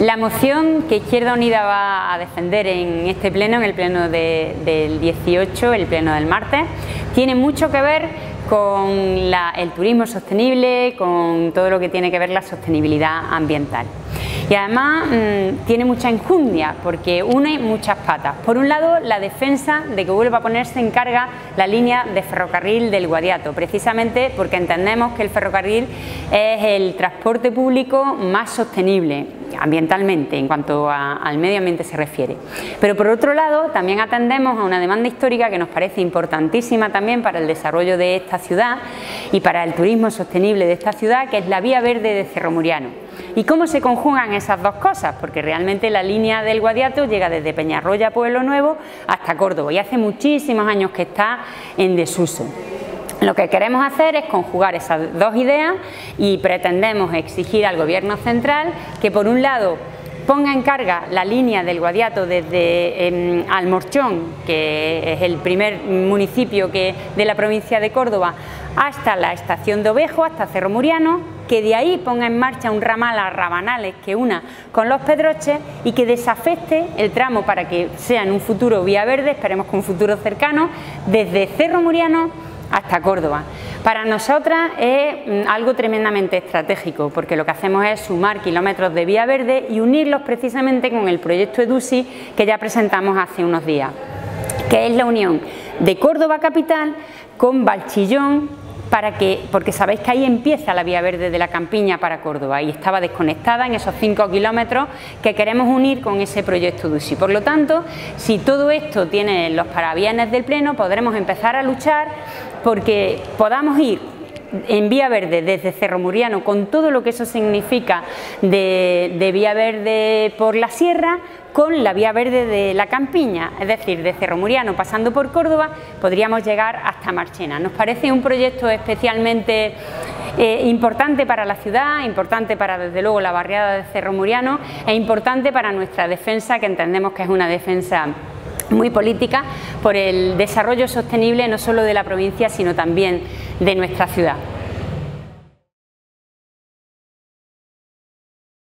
La moción que Izquierda Unida va a defender en este pleno, en el pleno del 18, el pleno del martes, tiene mucho que ver con el turismo sostenible, con todo lo que tiene que ver la sostenibilidad ambiental. Y además mm, tiene mucha enjundia porque une muchas patas. Por un lado, la defensa de que vuelva a ponerse en carga la línea de ferrocarril del Guadiato, precisamente porque entendemos que el ferrocarril es el transporte público más sostenible ambientalmente en cuanto al medio ambiente se refiere. Pero por otro lado, también atendemos a una demanda histórica que nos parece importantísima también para el desarrollo de esta ciudad y para el turismo sostenible de esta ciudad, que es la vía verde de Cerro Muriano. ¿Y cómo se conjugan esas dos cosas? Porque realmente la línea del Guadiato llega desde Peñarroya, Pueblo Nuevo, hasta Córdoba y hace muchísimos años que está en desuso. Lo que queremos hacer es conjugar esas dos ideas y pretendemos exigir al Gobierno central que por un lado ponga en carga la línea del Guadiato desde em, Almorchón, que es el primer municipio que, de la provincia de Córdoba, hasta la estación de Ovejo, hasta Cerro Muriano, que de ahí ponga en marcha un ramal a Rabanales que una con los Pedroches y que desafecte el tramo para que sea en un futuro vía verde, esperemos que un futuro cercano, desde Cerro Muriano hasta Córdoba. Para nosotras es mm, algo tremendamente estratégico porque lo que hacemos es sumar kilómetros de vía verde y unirlos precisamente con el proyecto EDUSI que ya presentamos hace unos días, que es la unión de Córdoba Capital con Valchillón, para que, porque sabéis que ahí empieza la vía verde de la campiña para Córdoba y estaba desconectada en esos 5 kilómetros que queremos unir con ese proyecto DUSI. Por lo tanto, si todo esto tiene los parabienes del Pleno, podremos empezar a luchar porque podamos ir en vía verde desde Cerro Muriano con todo lo que eso significa de, vía verde por la sierra con la vía verde de la Campiña, es decir, de Cerro Muriano pasando por Córdoba podríamos llegar hasta Marchena. Nos parece un proyecto especialmente eh, importante para la ciudad, importante para desde luego la barriada de Cerro Muriano e importante para nuestra defensa que entendemos que es una defensa muy política por el desarrollo sostenible no solo de la provincia sino también de nuestra ciudad.